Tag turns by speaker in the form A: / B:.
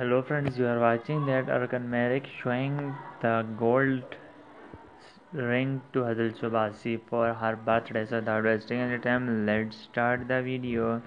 A: Hello friends, you are watching that Erkan Meric showing the gold ring to Hazal Subasi for her birthday. So without wasting any time, let's start the video.